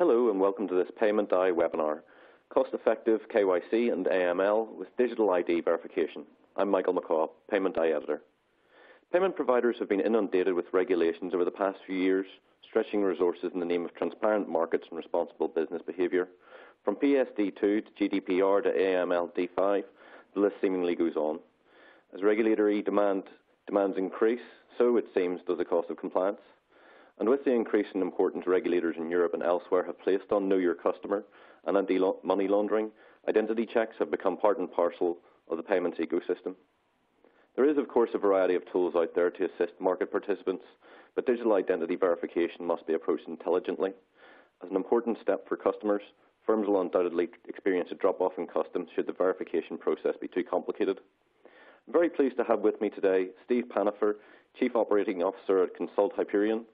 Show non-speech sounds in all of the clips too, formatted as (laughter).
Hello, and welcome to this Payment Eye webinar, Cost-Effective KYC and AML with Digital ID Verification. I'm Michael McCaw, Payment Eye Editor. Payment providers have been inundated with regulations over the past few years, stretching resources in the name of transparent markets and responsible business behaviour. From PSD2 to GDPR to AML D5, the list seemingly goes on. As regulatory demand, demands increase, so it seems does the cost of compliance. And with the increase in importance regulators in Europe and elsewhere have placed on know your customer and anti-money laundering, identity checks have become part and parcel of the payments ecosystem. There is, of course, a variety of tools out there to assist market participants, but digital identity verification must be approached intelligently. As an important step for customers, firms will undoubtedly experience a drop-off in customs should the verification process be too complicated. I'm very pleased to have with me today Steve Pannifer, Chief Operating Officer at Consult Hyperion,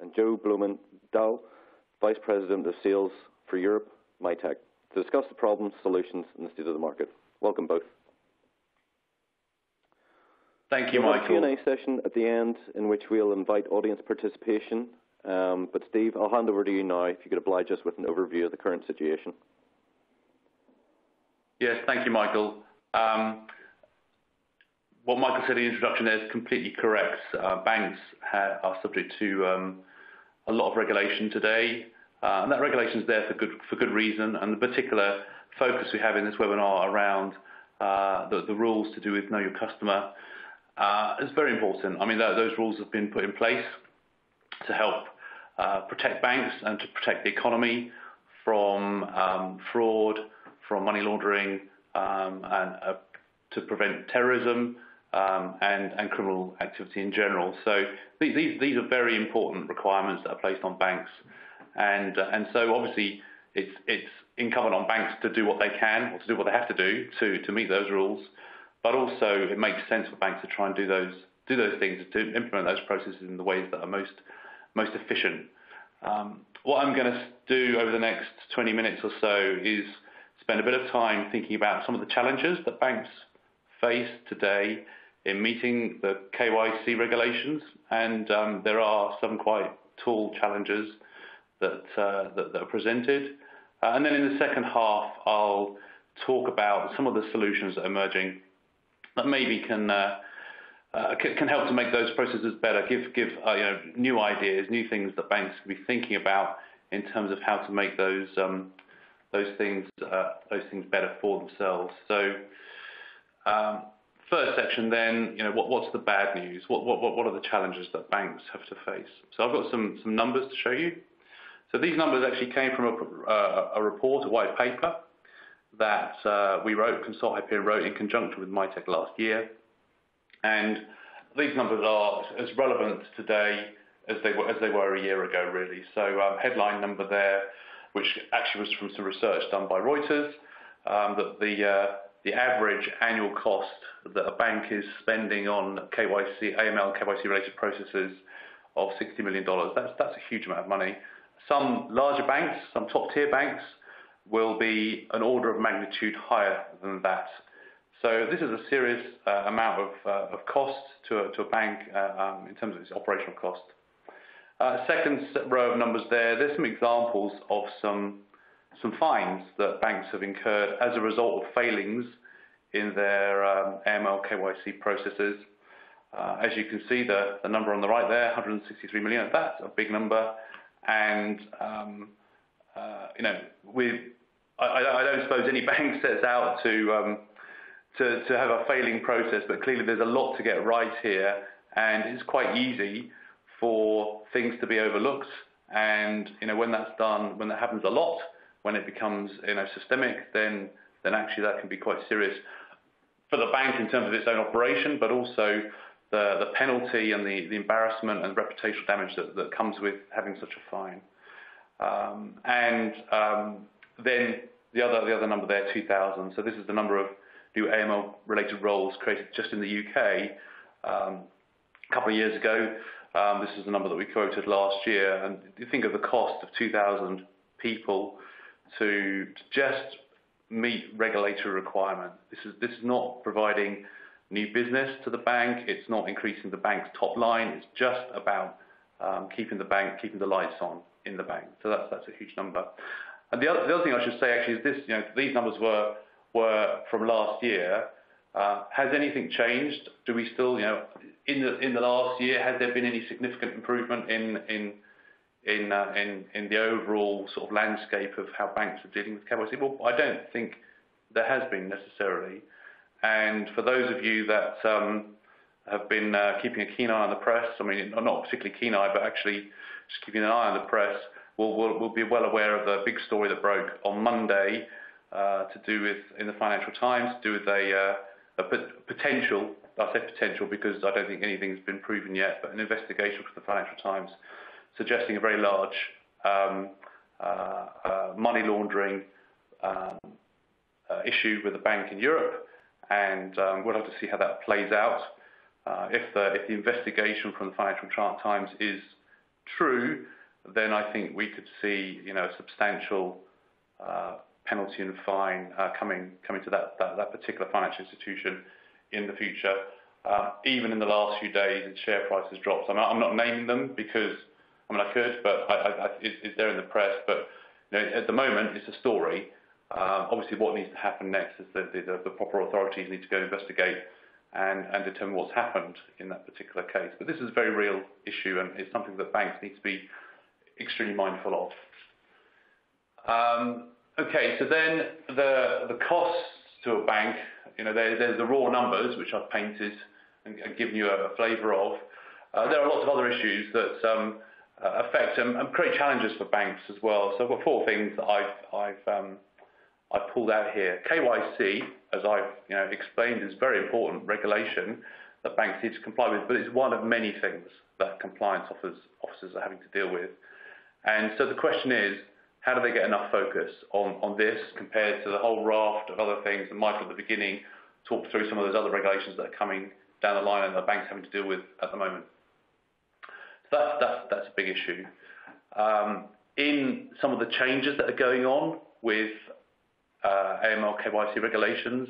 and Joe Bloemendaal, Vice President of Sales for Europe, Mitek, to discuss the problems, solutions, and the state of the market. Welcome both. Thank you, Michael. We'll have a Q&A session at the end in which we'll invite audience participation. Um, but Steve, I'll hand over to you now if you could oblige us with an overview of the current situation. Yes, thank you, Michael. Um, what Michael said in the introduction there is completely correct. Uh, banks are subject to um, a lot of regulation today, uh, and that regulation is there for good for good reason. And the particular focus we have in this webinar around uh, the, the rules to do with know your customer uh, is very important. I mean, those rules have been put in place to help uh, protect banks and to protect the economy from um, fraud, from money laundering, um, and uh, to prevent terrorism and, and criminal activity in general. So these, these are very important requirements that are placed on banks. And, uh, and so obviously it's, it's incumbent on banks to do what they can or to do what they have to do to, to meet those rules. But also it makes sense for banks to try and do those, do those things, to implement those processes in the ways that are most, most efficient. Um, what I'm going to do over the next 20 minutes or so is spend a bit of time thinking about some of the challenges that banks face today in meeting the KYC regulations, and um, there are some quite tall challenges that, uh, are presented. Uh, and then in the second half, I'll talk about some of the solutions that are emerging that maybe can uh, can help to make those processes better, give give you know new ideas, new things that banks can be thinking about in terms of how to make those um, those things those things better for themselves. So. First section then, you know, what, what's the bad news? What, what, what are the challenges that banks have to face? So I've got some, some numbers to show you. So these numbers actually came from a, uh, a report, a white paper, that uh, we wrote, Consult Hyperion wrote in conjunction with Mitek last year. And these numbers are as relevant today as they were, as they were a year ago, really. So um, headline number there, which actually was from some research done by Reuters, um, that the uh, the average annual cost that a bank is spending on KYC, AML, KYC-related processes of $60 million. That's, that's a huge amount of money. Some larger banks, some top-tier banks, will be an order of magnitude higher than that. So this is a serious uh, amount of, uh, of cost to a, to a bank uh, um, in terms of its operational cost. Uh, second row of numbers there, there's some examples of some some fines that banks have incurred as a result of failings in their um, AML KYC processes. Uh, as you can see, the, the number on the right there, 163 million, that's a big number. And, um, uh, you know, I, I, don't suppose any (laughs) bank sets out to, um, to, to have a failing process, but clearly there's a lot to get right here. And it's quite easy for things to be overlooked. And, you know, when that's done, when that happens a lot, when it becomes you know, systemic, then, then actually that can be quite serious for the bank in terms of its own operation, but also the, the penalty and the, the embarrassment and reputational damage that, that comes with having such a fine. Um, and um, then the other, the other number there, 2,000. So this is the number of new AML-related roles created just in the UK. Um, a couple of years ago, um, this is the number that we quoted last year. And you think of the cost of 2,000 people to just meet regulatory requirement. This is, this is not providing new business to the bank. It's not increasing the bank's top line. It's just about um, keeping the bank, keeping the lights on. in the bank. So that's a huge number. And the other thing I should say, actually, is this, you know, these numbers were were from last year. Has anything changed? Do we still, you know, in the in the last year, has there been any significant improvement in, in Uh, the overall sort of landscape of how banks are dealing with KYC? Well, I don't think there has been necessarily. And for those of you that um, have been uh, keeping a keen eye on the press, I mean, not particularly keen eye, but actually just keeping an eye on the press, we'll, be well aware of the big story that broke on Monday uh, to do with, in the Financial Times, to do with a potential, I say potential because I don't think anything's been proven yet, but an investigation from the Financial Times suggesting a very large um, uh, uh, money laundering um, uh, issue with a bank in Europe. And um, we'll have to see how that plays out. If the if the investigation from the Financial Times is true, then I think we could see you know, a substantial penalty and fine coming coming to that that particular financial institution in the future. Even in the last few days, its share price has dropped. I'm not naming them because, I mean, I could, but it's there in the press. But at the moment, it's a story. Um, obviously, what needs to happen next is that the proper authorities need to go investigate and determine what's happened in that particular case. But this is a very real issue, and it's something that banks need to be extremely mindful of. Um, okay, so then the costs to a bank, you know, there, there's the raw numbers, which I've painted and given you a flavor of. Uh, there are lots of other issues that um, affect and create challenges for banks as well. So I've got four things that I've I've um I've pulled out here. KYC, as I've you know explained, is very important regulation that banks need to comply with, but it's one of many things that compliance officers are having to deal with. And so the question is, how do they get enough focus on this compared to the whole raft of other things? And Michael, at the beginning, talked through some of those other regulations that are coming down the line and the banks having to deal with at the moment. That's a big issue. Um, in some of the changes that are going on with uh, AML KYC regulations,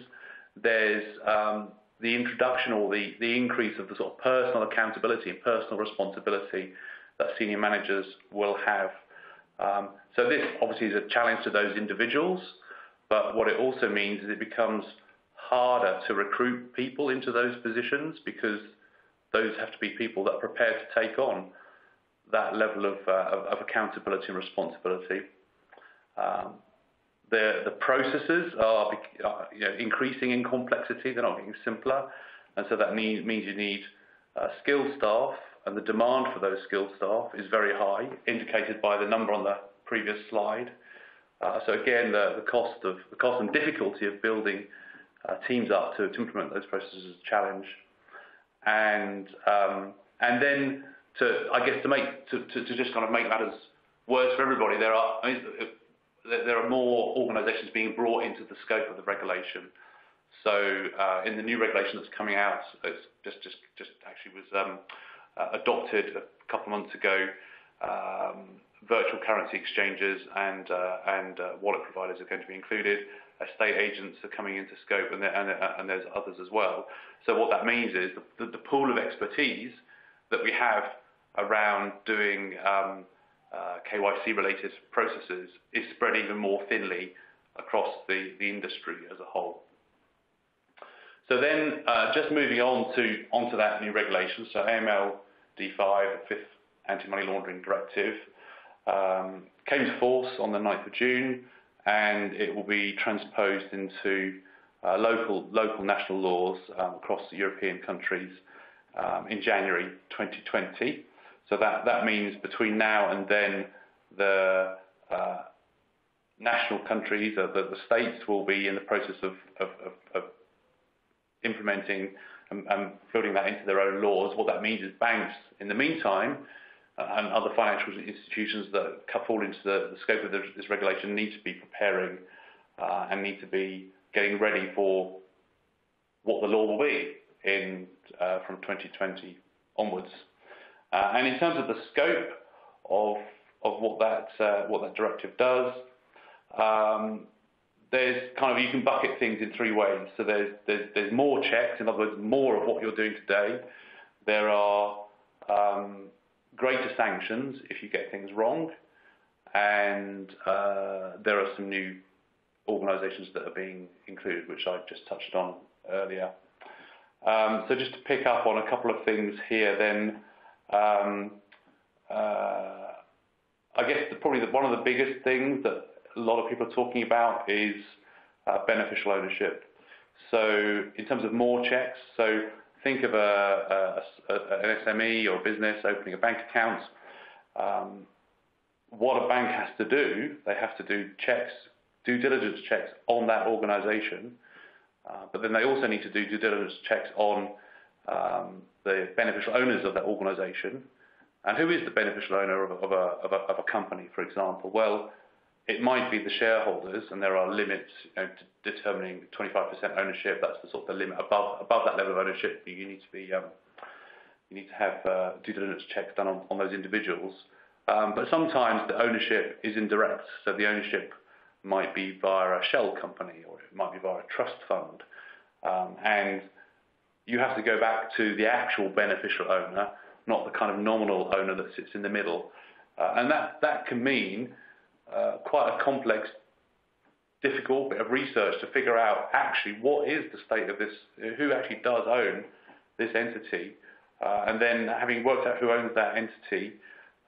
there's um, the introduction or the increase of the sort of personal accountability and personal responsibility that senior managers will have. Um, so this, obviously, is a challenge to those individuals, but what it also means is it becomes harder to recruit people into those positions because those have to be people that are prepared to take on that level of uh, accountability and responsibility. Um, the processes are increasing in complexity. They're not getting simpler. And so that means you need uh, skilled staff, and the demand for those skilled staff is very high, indicated by the number on the previous slide. Uh, so again, the cost and difficulty of building teams up to implement those processes is a challenge. And um, and then, to, I guess, to make to to just kind of make matters worse for everybody, there are there are more organizations being brought into the scope of the regulation. So uh, in the new regulation that's coming out, it just just just actually was um, uh, adopted a couple of months ago, um, virtual currency exchanges and uh, and wallet providers are going to be included. Estate agents are coming into scope, uh, and there's others as well. So what that means is the pool of expertise that we have around doing um, uh, KYC-related processes is spread even more thinly across the industry as a whole. So then uh, just moving on to that new regulation, so AML D5, the Fifth Anti-Money Laundering Directive, um, came to force on the 9th of June, and it will be transposed into uh, local national laws um, across the European countries um, in January 2020. So that means between now and then, the uh, national countries, uh, the states, will be in the process of implementing and building that into their own laws. What that means is banks, in the meantime, and other financial institutions that fall into the scope of this regulation need to be preparing uh, and need to be getting ready for what the law will be uh, from 2020 onwards. Uh, and in terms of the scope of of what that what that directive does, um, there's kind of you can bucket things in three ways. So there's more checks, in other words, more of what you're doing today. There are um, greater sanctions if you get things wrong. and uh, there are some new organizations that are being included, which I've just touched on earlier. Um, so just to pick up on a couple of things here then, um, uh, I guess probably one of the biggest things that a lot of people are talking about is uh, beneficial ownership. So in terms of more checks, so think of an SME or a business opening a bank account. Um, what a bank has to do, they have to do checks, due diligence checks on that organization, uh, but then they also need to do due diligence checks on um, the beneficial owners of that organization. And who is the beneficial owner of a company, for example? Well, it might be the shareholders, and there are limits determining 25% ownership. That's the sort of limit. Above that level of ownership, um, you need to have uh, due diligence checks done on those individuals. Um, but sometimes the ownership is indirect. So the ownership might be via a shell company, or it might be via a trust fund. Um, and you have to go back to the actual beneficial owner, not the kind of nominal owner that sits in the middle. Uh, and that can mean Uh, quite a complex, difficult bit of research to figure out actually what is the state of this, who actually does own this entity. Uh, and then having worked out who owns that entity,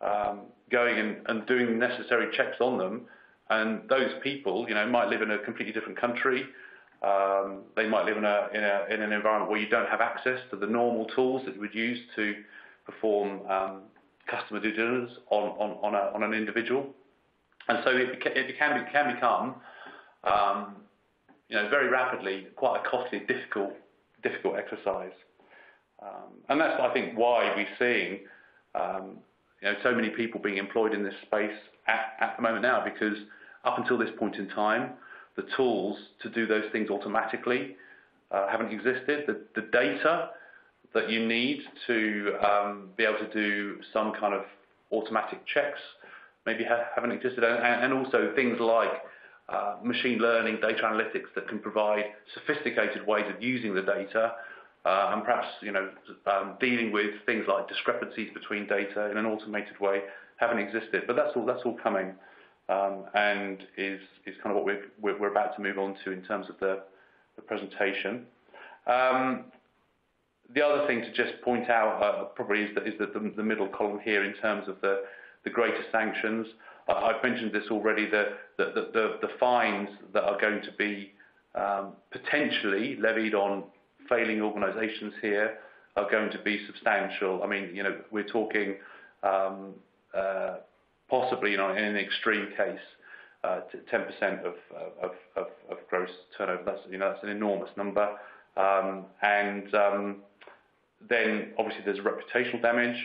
um, going and doing the necessary checks on them. And those people you know, might live in a completely different country. Um, they might live in a in an environment where you don't have access to the normal tools that you would use to perform um, customer due diligence on on an individual. And so it can become um, you know, very rapidly quite a costly, difficult difficult exercise. And that's, I think, why we're seeing um, you know, so many people being employed in this space at at the moment now, because up until this point in time, the tools to do those things automatically haven't existed. The data that you need to um, be able to do some kind of automatic checks maybe haven't existed. And also things like uh, machine learning, data analytics that can provide sophisticated ways of using the data uh, and perhaps um, dealing with things like discrepancies between data in an automated way haven't existed. But that's all coming um, and is kind of what we're about to move on to in terms of the presentation. Um, the other thing to just point out uh, probably is that the middle column here in terms of the greater sanctions. I've mentioned this already, the fines that are going to be um, potentially levied on failing organizations here are going to be substantial. I mean, you know, we're talking um, uh, possibly you know, in an extreme case, uh, 10% of gross turnover. That's you know, that's an enormous number. Um, and then obviously there's reputational damage,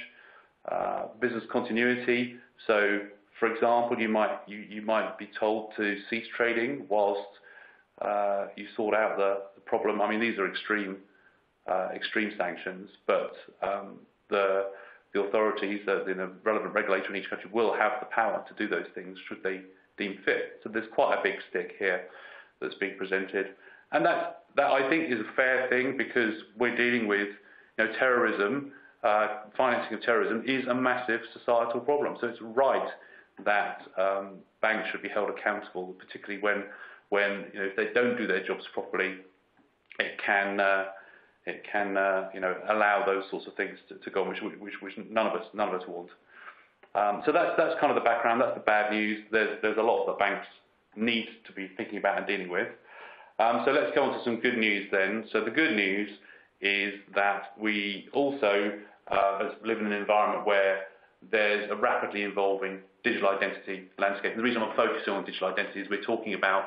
business continuity. So for example, you might you might be told to cease trading whilst uh, you sort out the problem. I mean, these are extreme uh, extreme sanctions, but um, the authorities, the relevant regulator in each country will have the power to do those things should they deem fit. So there's quite a big stick here that's being presented. And that, I think, is a fair thing because we're dealing with terrorism. Uh, financing of terrorism is a massive societal problem. So it's right that um, banks should be held accountable, particularly when when you know, if they don't do their jobs properly, it can uh, it can, uh, you know, allow those sorts of things to go on, which none of us none of us want. Um, so that's kind of the background. That's the bad news. There's a lot that banks need to be thinking about and dealing with. Um, so let's go on to some good news then. So the good news is that we also uh, live in an environment where there's a rapidly evolving digital identity landscape. And the reason I'm focusing on digital identity is we're talking about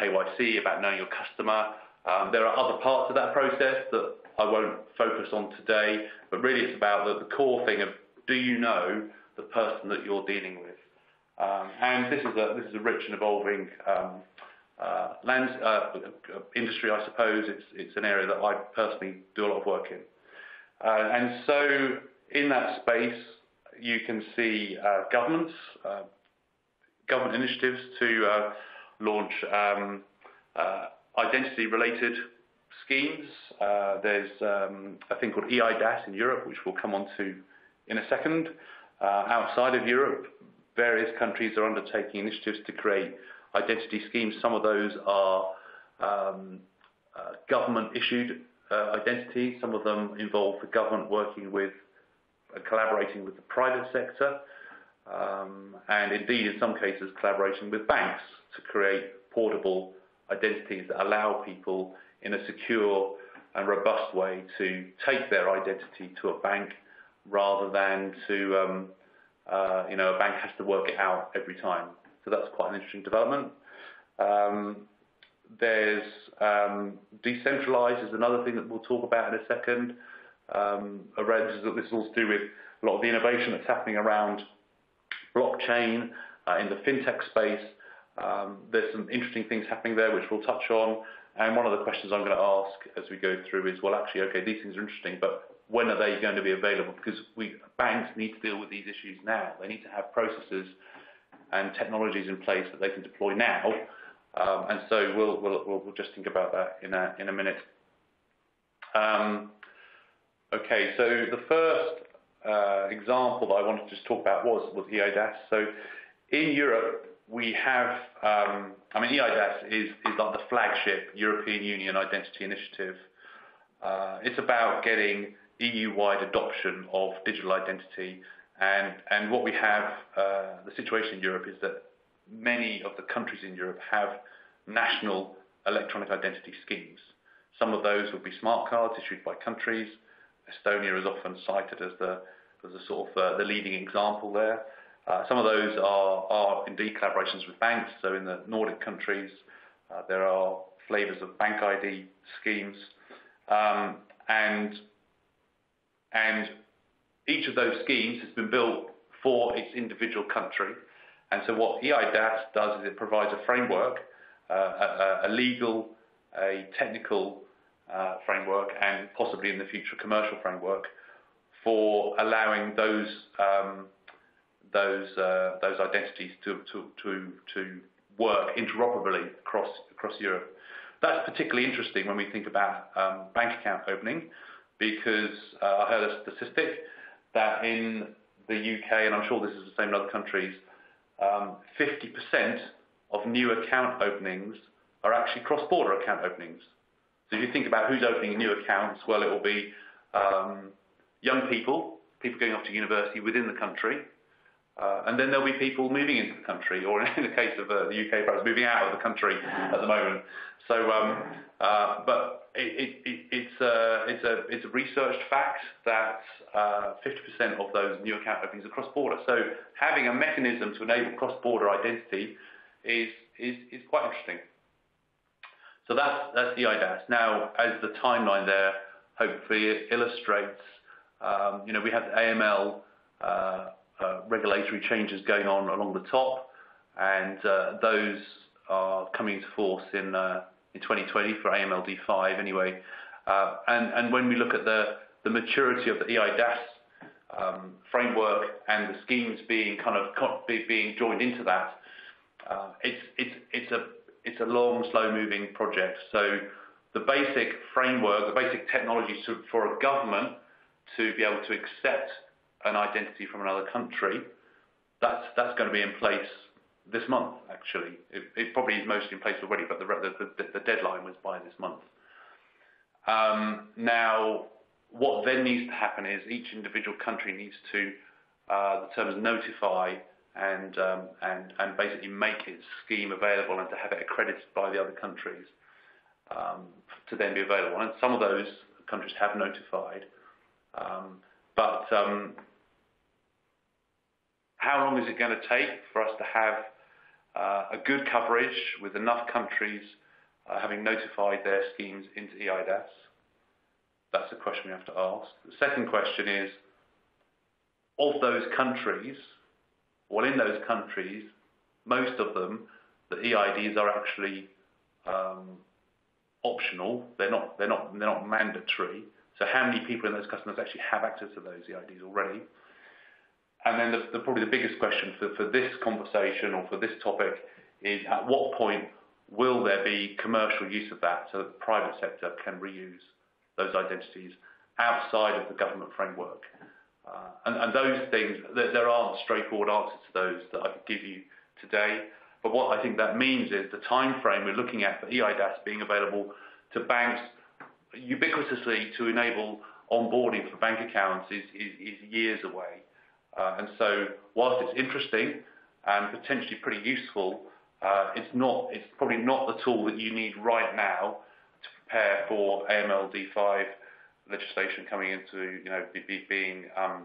KYC, about knowing your customer. Um, there are other parts of that process that I won't focus on today, but really it's about the core thing of do you know the person that you're dealing with? Um, and this is a this is a rich and evolving um, Uh, industry, I suppose. It's an area that I personally do a lot of work in. Uh, and so in that space, you can see uh, governments, government initiatives to launch um, identity-related schemes. There's um, a thing called eIDAS in Europe, which we'll come on to in a second. Outside of Europe, various countries are undertaking initiatives to create identity schemes. Some of those are um, uh, government-issued uh, identities. Some of them involve the government working with, uh, collaborating with the private sector, um, and indeed, in some cases, collaborating with banks to create portable identities that allow people in a secure and robust way to take their identity to a bank rather than to, um, uh, you know, a bank has to work it out every time. So that's quite an interesting development. Um, there's um, decentralized is another thing that we'll talk about in a second. Um, this is all to do with a lot of the innovation that's happening around blockchain uh, in the fintech space. Um, there's some interesting things happening there which we'll touch on. And one of the questions I'm going to ask as we go through is, well, actually, okay, these things are interesting, but when are they going to be available? Because we, banks need to deal with these issues now. They need to have processes and technologies in place that they can deploy now. Um, and so we'll, we'll, we'll, just think about that in a, in a minute. Um, okay, so the first uh, example that I wanted to just talk about was, was EIDAS. So in Europe, we have, um, I mean, EIDAS is, is like the flagship European Union identity initiative. Uh, it's about getting EU-wide adoption of digital identity. And, what we have, uh, the situation in Europe is that many of the countries in Europe have national electronic identity schemes. Some of those would be smart cards issued by countries. Estonia is often cited as the, sort of uh, the leading example there. Uh, some of those are, indeed collaborations with banks. So in the Nordic countries, there are flavors of bank ID schemes. Um, and, and each of those schemes has been built for its individual country. And so what EIDAS does is it provides a framework, uh, a, a, legal, a technical uh, framework, and possibly in the future a commercial framework for allowing those um, those uh, those identities to, to, to, to work interoperably across across Europe. That's particularly interesting when we think about um, bank account opening, because uh, I heard a statistic that in the UK, and I'm sure this is the same in other countries, um, 50% of new account openings are actually cross-border account openings. So if you think about who's opening new accounts, well, it will be um, young people, people going off to university within the country, uh, and then there'll be people moving into the country, or (laughs) in the case of uh, the UK, perhaps moving out of the country at the moment. So, um, uh, but it, it, it's, a, it's, a, it's a researched fact that 50% uh, of those new account openings are cross-border. So having a mechanism to enable cross-border identity is, is, is quite interesting. So that's, that's the EIDAS. Now, as the timeline there hopefully illustrates, um, you know, we have the AML uh, uh, regulatory changes going on along the top, and uh, those are coming to force in uh, in 2020 for AMLD5 anyway. And and when we look at the the maturity of the EIDAS um, framework and the schemes being kind of being joined into that, uh, it's it's it's a it's a long, slow-moving project. So the basic framework, the basic technology for a government to be able to accept an identity from another country, that's that's going to be in place this month. Actually, it, it probably is mostly in place already, but the the, the deadline was by this month. Um, now, what then needs to happen is each individual country needs to, uh, the terms notify and um, and and basically make its scheme available and to have it accredited by the other countries um, to then be available. And some of those countries have notified, um, but um, how long is it going to take for us to have uh, a good coverage with enough countries uh, having notified their schemes into EIDAS? That's the question we have to ask. The second question is, of those countries, well, in those countries, most of them, the EIDs are actually um, optional. They're not, they're, not, they're not mandatory. So how many people in those customers actually have access to those EIDs already? And then the, the, probably the biggest question for, for this conversation or for this topic is at what point will there be commercial use of that so that the private sector can reuse those identities outside of the government framework? Uh, and those things, there aren't straightforward answers to those that I could give you today. But what I think that means is the timeframe we're looking at for eIDAS being available to banks ubiquitously to enable onboarding for bank accounts is years away. And so whilst it's interesting and potentially pretty useful, it's not, it's probably not the tool that you need right now to prepare for AMLD5 legislation coming into you know, being um,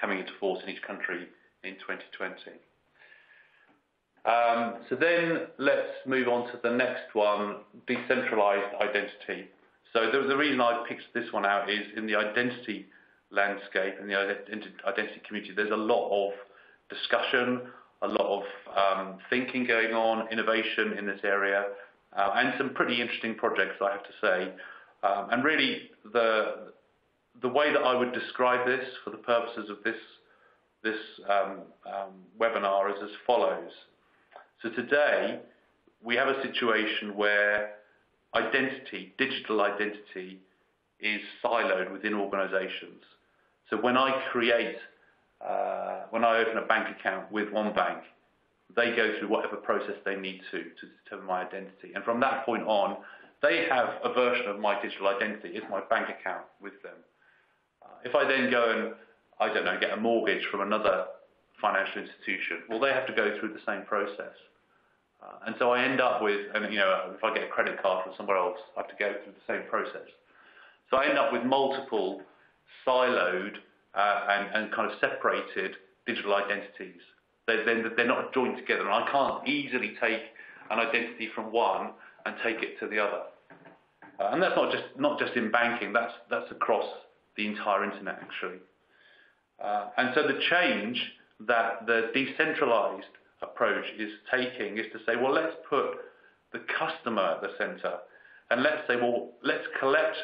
coming into force in each country in 2020. Um, So then let's move on to the next one, decentralized identity. So the, the reason I picked this one out is in the identity landscape and the identity community, there's a lot of discussion, a lot of um, thinking going on, innovation in this area, uh, and some pretty interesting projects, I have to say. Um, and really, the the way that I would describe this for the purposes of this this um, webinar is as follows. So today, we have a situation where identity, digital identity, is siloed within organizations. So when I create, uh, when I open a bank account with one bank, they go through whatever process they need to to determine my identity. And from that point on, they have a version of my digital identity. It's my bank account with them. If I then go and, I don't know, get a mortgage from another financial institution, well, they have to go through the same process. And so I end up with, and you know, if I get a credit card from somewhere else, I have to go through the same process. So I end up with multiple siloed uh, and kind of separated digital identities. They're not joined together. And I can't easily take an identity from one and take it to the other. Uh, and that's not just not just in banking. That's that's across the entire internet, actually. Uh, and so the change that the decentralized approach is taking is to say, well, let's put the customer at the center. And let's say, well, let's collect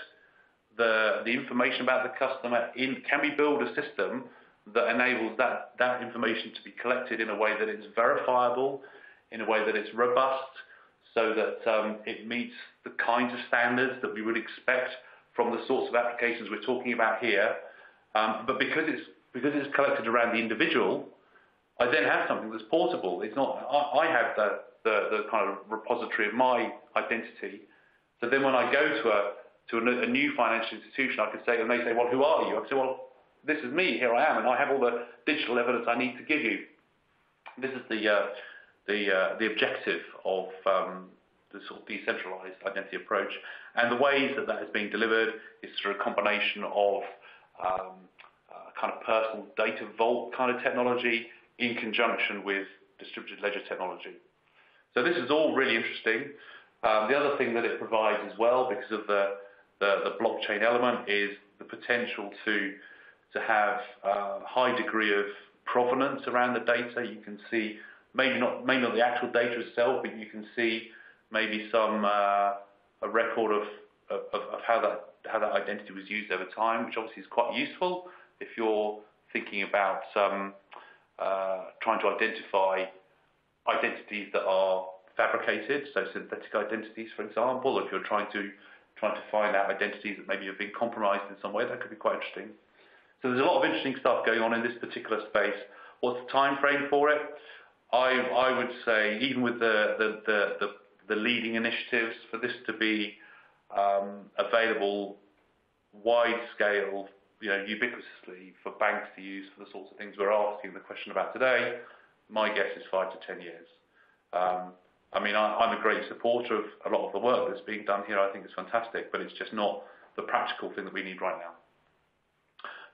the information about the customer. Can we build a system that enables that that information to be collected in a way that it's verifiable, in a way that it's robust, so that um, it meets the kinds of standards that we would expect from the sorts of applications we're talking about here? Um, but because it's because it's collected around the individual, I then have something that's portable. It's not, I have the the kind of repository of my identity. So then when I go to a new financial institution, I could say, and they say, well, who are you? I could say, well, this is me. Here I am. And I have all the digital evidence I need to give you. This is the uh, uh, objective of um, the sort of decentralized identity approach. And the ways that that is being delivered is through a combination of um, kind of personal data vault kind of technology in conjunction with distributed ledger technology. So this is all really interesting. Um, the other thing that it provides as well, because of the blockchain element, is the potential to have a high degree of provenance around the data. You can see maybe not maybe not the actual data itself, but you can see maybe some uh, a record of how that identity was used over time, which obviously is quite useful if you're thinking about um, uh, trying to identify identities that are fabricated, so synthetic identities, for example. If you're trying to find out identities that maybe have been compromised in some way, that could be quite interesting. So there's a lot of interesting stuff going on in this particular space. What's the timeframe for it? I would say, even with the the leading initiatives for this to be um, available wide-scale, you know, ubiquitously for banks to use for the sorts of things we're asking the question about today, my guess is five to ten years. Um, I mean, I'm a great supporter of a lot of the work that's being done here. I think it's fantastic, but it's just not the practical thing that we need right now.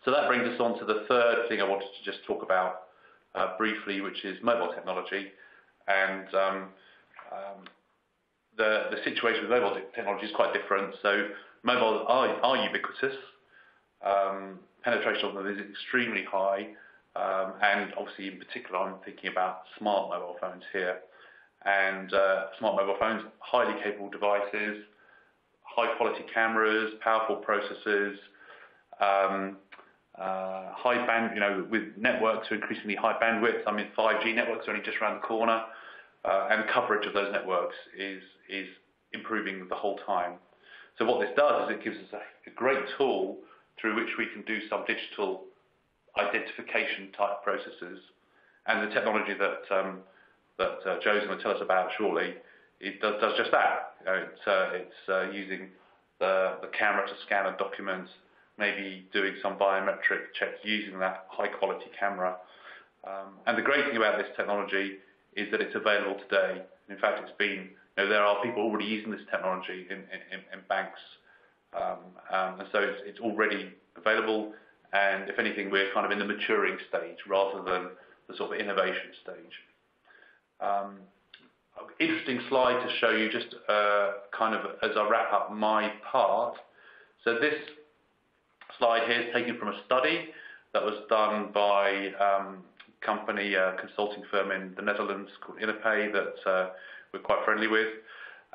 So that brings us on to the third thing I wanted to just talk about uh, briefly, which is mobile technology. And um, um, the situation with mobile technology is quite different. So mobile are ubiquitous. Um, penetration of them is extremely high. And obviously, in particular, I'm thinking about smart mobile phones here. And uh, smart mobile phones, highly capable devices, high-quality cameras, powerful processors, um, uh, high bandwidth you know, with networks are increasingly high bandwidth. I mean, 5G networks are only just around the corner. Uh, and coverage of those networks is is improving the whole time. So what this does is it gives us a great tool through which we can do some digital identification type processes. And the technology that um, that uh, Joe's going to tell us about shortly, it does, does just that. You know, it's uh, it's uh, using the, the camera to scan a document, maybe doing some biometric checks using that high quality camera. Um, and the great thing about this technology is that it's available today. In fact, it's been, you know, there are people already using this technology in, in, in banks. Um, um, and so it's, it's already available. And if anything, we're kind of in the maturing stage rather than the sort of innovation stage. Um, interesting slide to show you just uh, kind of as I wrap up my part. So this slide here is taken from a study that was done by um, company, uh, consulting firm in the Netherlands called Innopay that uh, we're quite friendly with.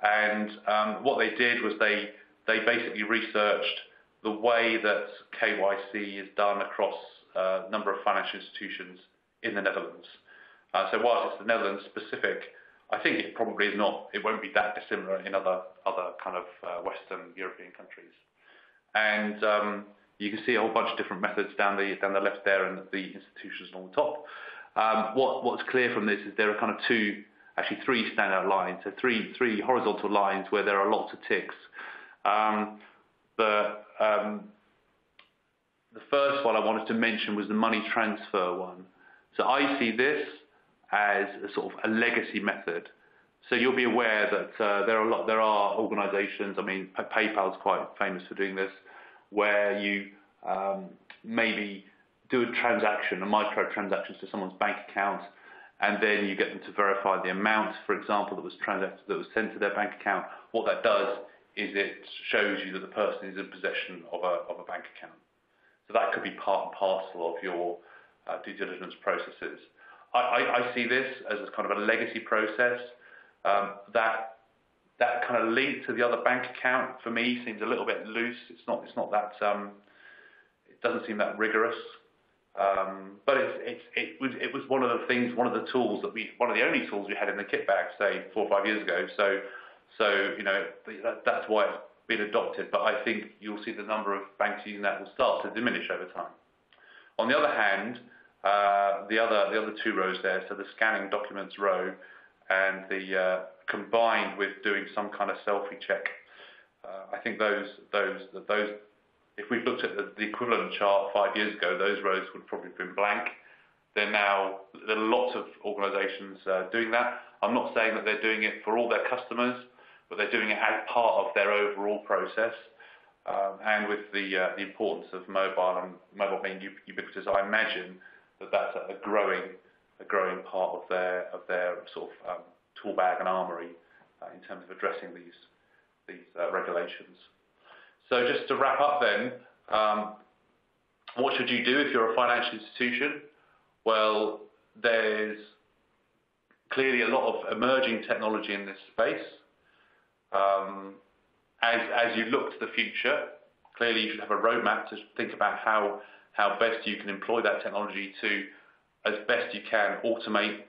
And um, what they did was they, they basically researched the way that KYC is done across a number of financial institutions in the Netherlands. So whilst it's the Netherlands specific, I think it probably is not, it won't be that dissimilar in other, other kind of uh, Western European countries. And um, you can see a whole bunch of different methods down the, down the left there and the institutions along the top. Um, what, what's clear from this is there are kind of two, actually three standout lines, so three, three horizontal lines where there are lots of ticks. The, um, the first one I wanted to mention was the money transfer one. So I see this as a sort of a legacy method. So you'll be aware that uh, there are a lot, there are organisations. I mean, PayPal is quite famous for doing this, where you um, maybe do a transaction, a micro transaction to someone's bank account, and then you get them to verify the amount, for example, that was sent to their bank account. What that does is it shows you that the person is in possession of a, of a bank account. So that could be part and parcel of your uh, due diligence processes. I see this as a kind of a legacy process. Um, that that kind of link to the other bank account for me seems a little bit loose. It's not it's not that um, it doesn't seem that rigorous. Um, but it, it, it, was, it was one of the things, one of the tools that we, one of the only tools we had in the kit bag, say four or five years ago. So, so you know that, that's why it's been adopted. But I think you'll see the number of banks using that will start to diminish over time. On the other hand, the other the other two rows there, so the scanning documents row and the uh, combined with doing some kind of selfie check. Uh, I think those those those if we looked at the, equivalent chart five years ago, those rows would probably have been blank. They're now there are lots of organisations uh, doing that. I'm not saying that they're doing it for all their customers, but they're doing it as part of their overall process. Um, and with the uh, the importance of mobile and mobile being ubiquitous, I imagine that that's a growing a growing part of their of their sort of um, tool bag and armory uh, in terms of addressing these these uh, regulations. So just to wrap up then, um, what should you do if you're a financial institution? Well, there's clearly a lot of emerging technology in this space. Um, as, as you look to the future, clearly you should have a roadmap to think about how how best you can employ that technology to, as best you can, automate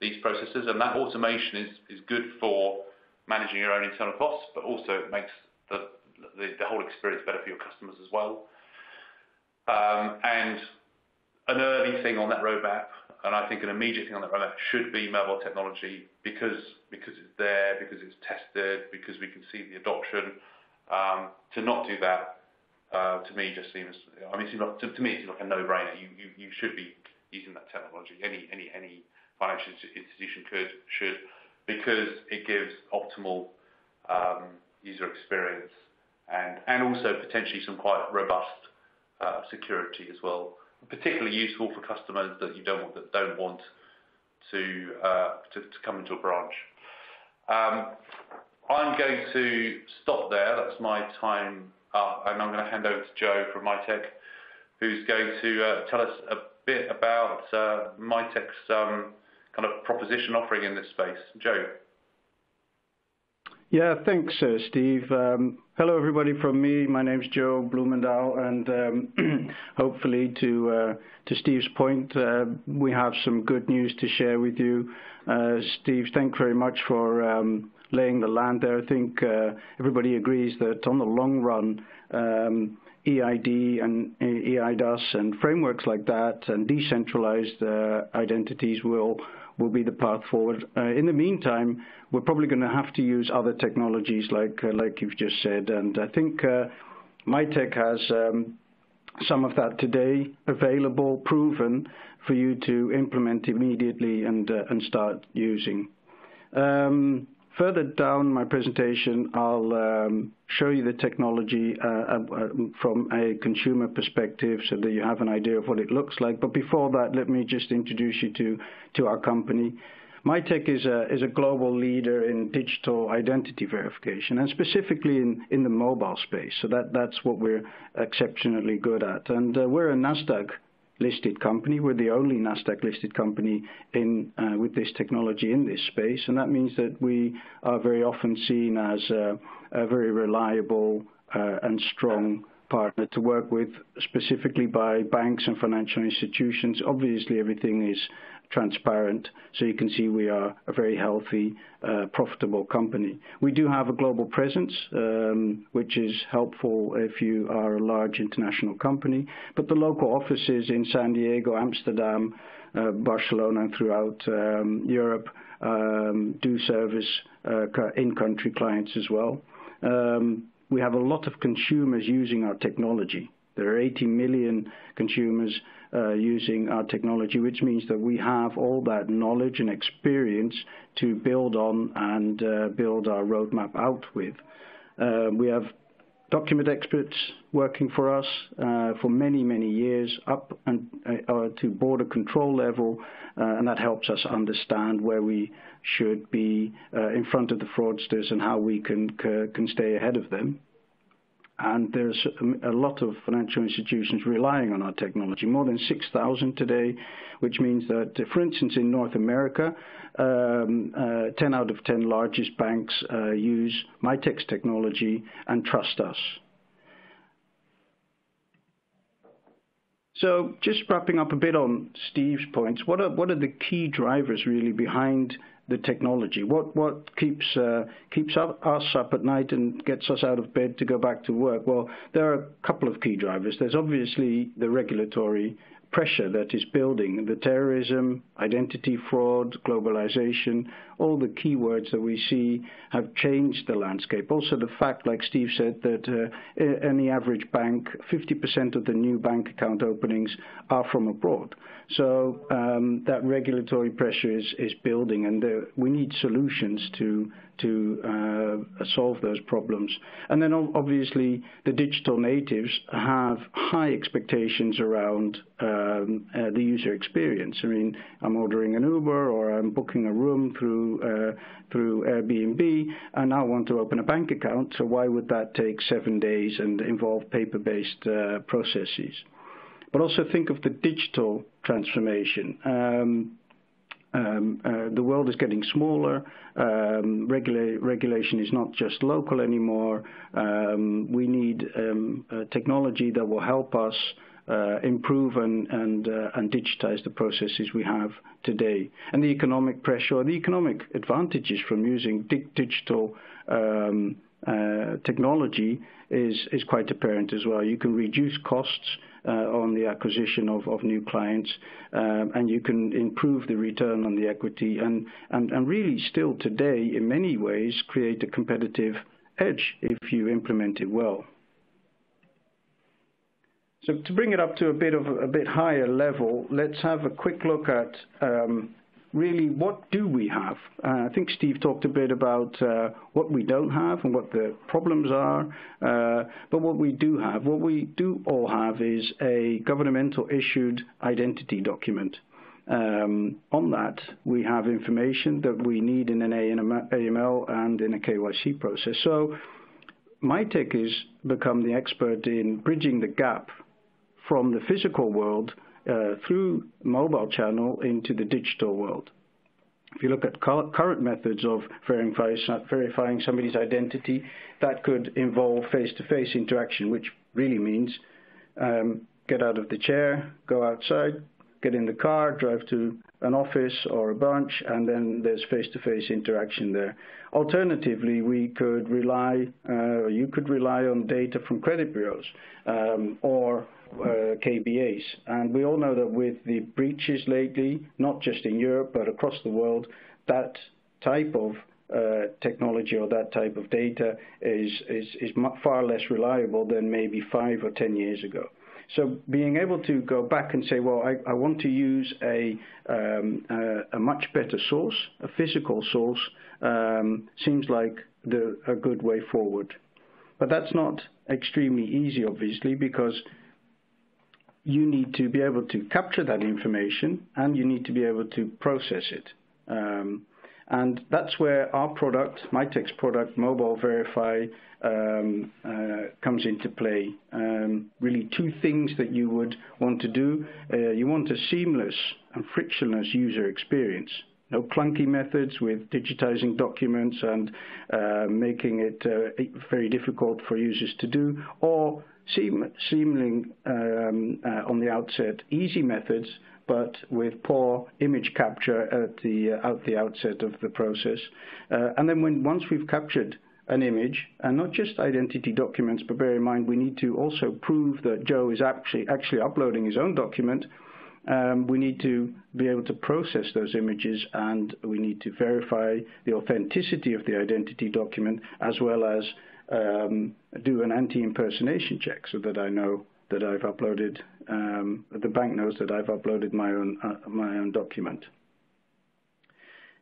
these processes. And that automation is, is good for managing your own internal costs, but also it makes the, the, the whole experience better for your customers as well. Um, and an early thing on that roadmap, and I think an immediate thing on that roadmap should be mobile technology because because it's there, because it's tested, because we can see the adoption. Um, to not do that uh, to me just seems, I mean, like, to, to, me it seems like a no-brainer. You, you, you should be using that technology. Any, any, any financial institution could, should, because it gives optimal um, user experience and, and also potentially some quite robust uh, security as well. Particularly useful for customers that you don't want, that don't want to, uh, to, to come into a branch. Um, I'm going to stop there. That's my time uh, and I'm going to hand over to Joe from Mitek, who's going to uh, tell us a bit about uh, Mitek's um, kind of proposition offering in this space. Joe. Yeah, thanks, uh, Steve. Um, hello, everybody from me. My name's Joe Bloemendaal, and um, (clears throat) hopefully, to uh, to Steve's point, uh, we have some good news to share with you. Uh, Steve, thank you very much for um, laying the land there. I think uh, everybody agrees that on the long run, um, EID and EIDAS and frameworks like that and decentralized uh, identities will will be the path forward. Uh, in the meantime, we're probably going to have to use other technologies like uh, like you've just said, and I think uh, Mitek has um, some of that today available, proven for you to implement immediately and uh, and start using. Um, Further down my presentation, I'll um, show you the technology uh, uh, from a consumer perspective so that you have an idea of what it looks like. But before that, let me just introduce you to, to our company. Mitek is a, is a global leader in digital identity verification, and specifically in, in the mobile space. So that, that's what we're exceptionally good at. And uh, we're a NASDAQ listed company. We're the only Nasdaq listed company in uh, with this technology in this space, and that means that we are very often seen as a, a very reliable uh, and strong partner to work with, specifically by banks and financial institutions. Obviously, everything is transparent, so you can see we are a very healthy, uh, profitable company. We do have a global presence, um, which is helpful if you are a large international company, but the local offices in San Diego, Amsterdam, uh, Barcelona, and throughout um, Europe um, do service uh, in-country clients as well. We have a lot of consumers using our technology. There are 80 million consumers uh, using our technology, which means that we have all that knowledge and experience to build on and uh, build our roadmap out with. Uh, we have document experts working for us uh, for many, many years up and, uh, to border control level, uh, and that helps us understand where we should be in front of the fraudsters and how we can, can stay ahead of them and there's a lot of financial institutions relying on our technology, more than 6,000 today, which means that, for instance, in North America, um, uh, 10 out of 10 largest banks uh, use Mitek's technology and trust us. So just wrapping up a bit on Steve's points, what are, what are the key drivers really behind the technology? What what keeps uh, keeps us up at night and gets us out of bed to go back to work? Well, there are a couple of key drivers. There's obviously the regulatory pressure that is building, the terrorism, identity fraud, globalization, all the keywords that we see have changed the landscape. Also the fact, like Steve said, that uh, any average bank, 50% of the new bank account openings are from abroad. So um, that regulatory pressure is, is building and there, we need solutions to to uh, solve those problems. And then obviously the digital natives have high expectations around um, uh, the user experience. I mean, I'm ordering an Uber or I'm booking a room through uh, through Airbnb, and I want to open a bank account. So why would that take seven days and involve paper-based uh, processes? But also think of the digital transformation. Um, um, uh, the world is getting smaller. Um, regula regulation is not just local anymore. Um, we need um, technology that will help us uh, improve and and, uh, and digitize the processes we have today. And the economic pressure, the economic advantages from using dig digital um, uh, technology is is quite apparent as well. You can reduce costs uh, on the acquisition of, of new clients, um, and you can improve the return on the equity, and, and and really still today in many ways create a competitive edge if you implement it well. So to bring it up to a bit of a bit higher level, let's have a quick look at um, really what do we have. Uh, I think Steve talked a bit about uh, what we don't have and what the problems are, uh, but what we do have, what we do all have is a governmental issued identity document. Um, on that, we have information that we need in an AML and in a KYC process. So Mitek has become the expert in bridging the gap from the physical world uh, through mobile channel into the digital world. If you look at current methods of verifying somebody's identity, that could involve face-to-face -face interaction, which really means um, get out of the chair, go outside, get in the car, drive to an office or a branch, and then there's face-to-face interaction there. Alternatively, we could rely, uh, you could rely on data from credit bureaus um, or uh, KBAs. And we all know that with the breaches lately, not just in Europe but across the world, that type of uh, technology or that type of data is, is, is far less reliable than maybe five or ten years ago. So being able to go back and say, well, I, I want to use a, um, a, a, much better source, a physical source, um, seems like the, a good way forward. But that's not extremely easy, obviously, because you need to be able to capture that information and you need to be able to process it. Um, and that's where our product, Mitek's product, Mobile Verify, um, uh, comes into play. Um, really two things that you would want to do. Uh, you want a seamless and frictionless user experience. No clunky methods with digitizing documents and uh, making it uh, very difficult for users to do, or seam um, uh, on the outset easy methods but with poor image capture at the, uh, at the outset of the process. Uh, and then when, once we've captured an image, and not just identity documents, but bear in mind we need to also prove that Joe is actually, actually uploading his own document, um, we need to be able to process those images and we need to verify the authenticity of the identity document as well as um, do an anti-impersonation check so that I know that I've uploaded, um, the bank knows that I've uploaded my own, uh, my own document.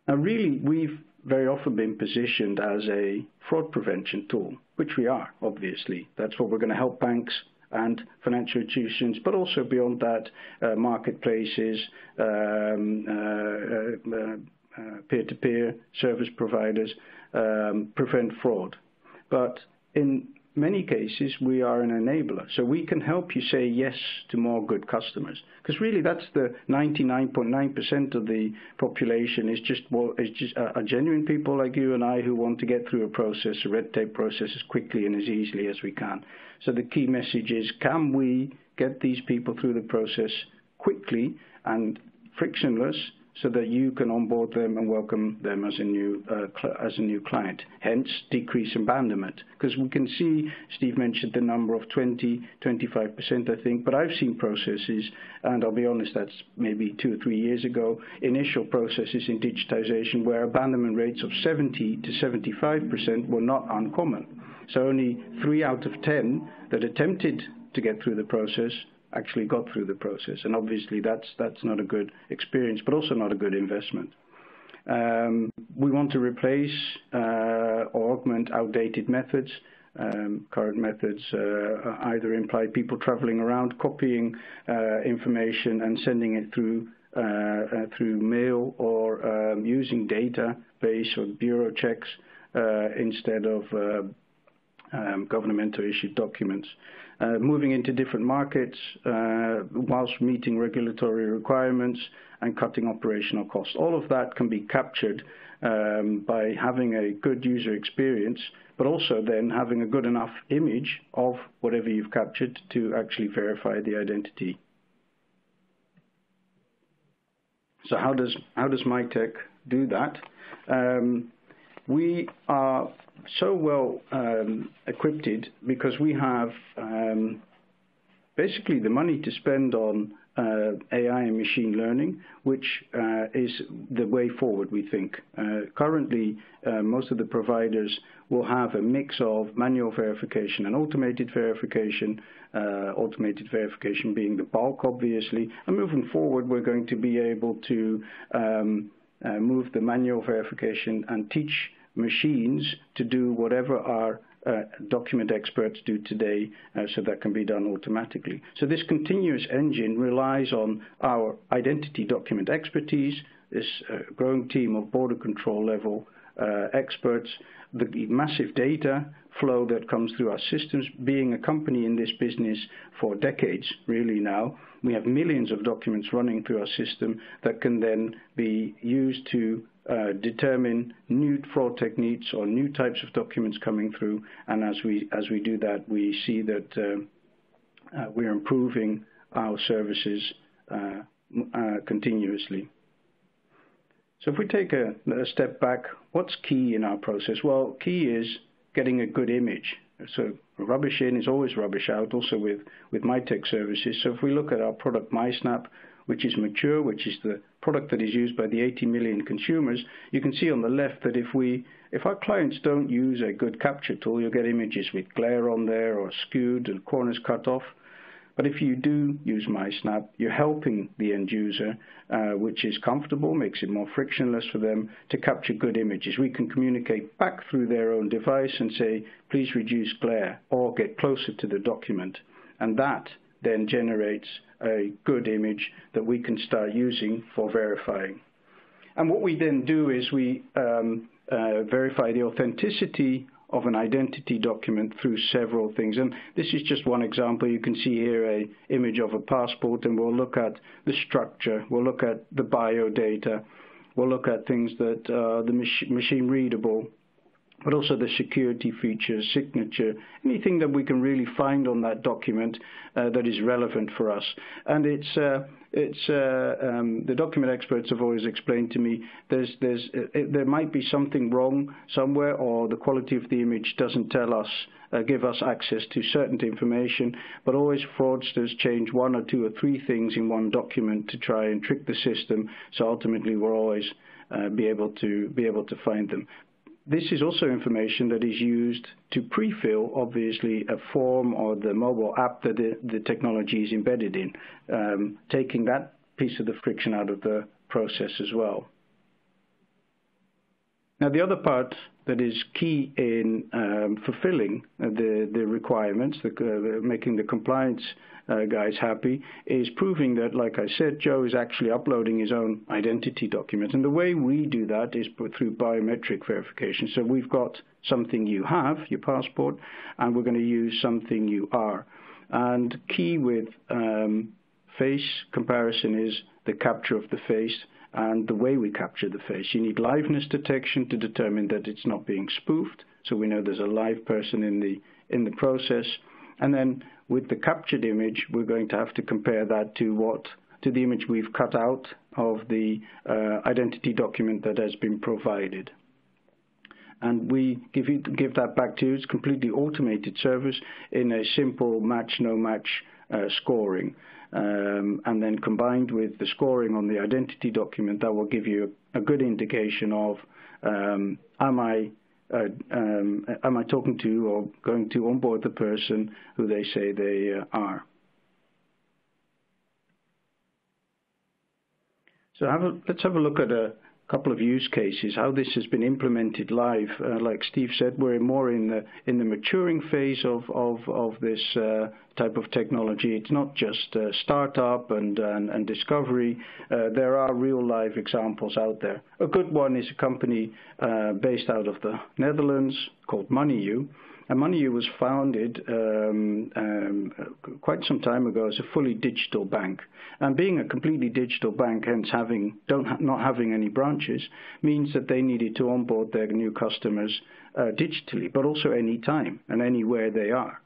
Now really, we've very often been positioned as a fraud prevention tool, which we are, obviously. That's what we're going to help banks and financial institutions, but also beyond that, uh, marketplaces, um, uh, uh, uh peer-to-peer -peer service providers um, prevent fraud. But in many cases, we are an enabler. So we can help you say yes to more good customers. Because really, that's the 99.9% of the population is just, well, is just uh, are genuine people like you and I who want to get through a process, a red tape process, as quickly and as easily as we can. So the key message is, can we get these people through the process quickly and frictionless so that you can onboard them and welcome them as a new uh, as a new client. Hence, decrease abandonment. Because we can see, Steve mentioned the number of 20, 25%, I think, but I've seen processes, and I'll be honest, that's maybe two or three years ago, initial processes in digitization where abandonment rates of 70 to 75% were not uncommon. So only three out of 10 that attempted to get through the process actually got through the process. And obviously that's, that's not a good experience, but also not a good investment. Um, we want to replace uh, or augment outdated methods. Um, current methods uh, either imply people traveling around, copying uh, information and sending it through uh, uh, through mail or um, using database or bureau checks uh, instead of um, governmental issued documents. Uh, moving into different markets uh, whilst meeting regulatory requirements and cutting operational costs. All of that can be captured um, by having a good user experience, but also then having a good enough image of whatever you've captured to actually verify the identity. So how does how does Mitek do that? Um, we are so well um, equipped because we have um, basically the money to spend on uh, AI and machine learning, which uh, is the way forward, we think. Uh, currently, most of the providers will have a mix of manual verification and automated verification, automated verification being the bulk, obviously. And moving forward, we're going to be able to um, uh, move the manual verification and teach machines to do whatever our uh, document experts do today, uh, so that can be done automatically. So this continuous engine relies on our identity document expertise, this uh, growing team of border control level experts, the massive data flow that comes through our systems, being a company in this business for decades, really now, we have millions of documents running through our system that can then be used to uh, determine new fraud techniques or new types of documents coming through. And as we as we do that, we see that uh, uh, we're improving our services uh, uh, continuously. So if we take a, step back, what's key in our process? Well, key is getting a good image. So rubbish in is always rubbish out, also with, Mitek services. So if we look at our product MiSnap, which is mature, which is the product that is used by the 80 million consumers, you can see on the left that if we, if our clients don't use a good capture tool, you'll get images with glare on there or skewed and corners cut off. But if you do use MiSnap, you're helping the end user, uh, which is comfortable, makes it more frictionless for them to capture good images. We can communicate back through their own device and say, please reduce glare or get closer to the document. And that then generates a good image that we can start using for verifying. And what we then do is we um, uh, verify the authenticity of an identity document through several things. And this is just one example. You can see here a image of a passport, and we'll look at the structure. We'll look at the bio data. We'll look at things that are the mach machine readable but also the security features, signature, anything that we can really find on that document uh, that is relevant for us. And it's, uh, it's uh, um, the document experts have always explained to me there's, there's, uh, there might be something wrong somewhere or the quality of the image doesn't tell us, uh, give us access to certain information, but always fraudsters change one or two or three things in one document to try and trick the system, so ultimately we're always uh, be able to be able to find them. This is also information that is used to pre-fill, obviously, a form or the mobile app that the, the technology is embedded in, um, taking that piece of the friction out of the process as well. Now, the other part that is key in um, fulfilling the, the requirements, the, uh, making the compliance uh, guys happy, is proving that, like I said, Joe is actually uploading his own identity document. And the way we do that is through biometric verification. So we've got something you have, your passport, and we're going to use something you are. And key with um, face comparison is the capture of the face and the way we capture the face. You need liveness detection to determine that it's not being spoofed, so we know there's a live person in the in the process. And then with the captured image, we're going to have to compare that to what to the image we've cut out of the uh, identity document that has been provided. And we give, you, give that back to you. It's completely automated service in a simple match, no match scoring. Um, and then combined with the scoring on the identity document, that will give you a, a good indication of um, am I uh, um, am I talking to or going to onboard the person who they say they uh, are. So have a, let's have a look at a, couple of use cases, how this has been implemented live. Uh, like Steve said, we're more in the in the maturing phase of of of this uh, type of technology. It's not just uh, startup and, and and discovery. Uh, there are real-life examples out there. A good one is a company uh, based out of the Netherlands called Moneyou. And Moneyou was founded um, um, quite some time ago as a fully digital bank. And being a completely digital bank, hence having don't not having any branches, means that they needed to onboard their new customers uh, digitally, but also anytime and anywhere they are.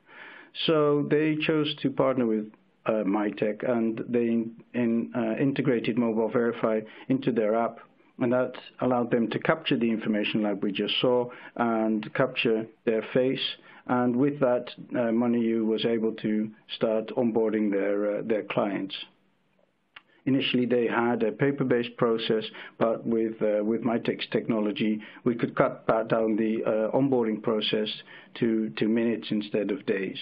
So they chose to partner with uh, Mitek, and they in, in, uh, integrated Mobile Verify into their app and that allowed them to capture the information like we just saw and capture their face. And with that, uh, Moneyou was able to start onboarding their uh, their clients. Initially, they had a paper-based process, but with uh, with Mitek's technology, we could cut down the uh, onboarding process to to minutes instead of days.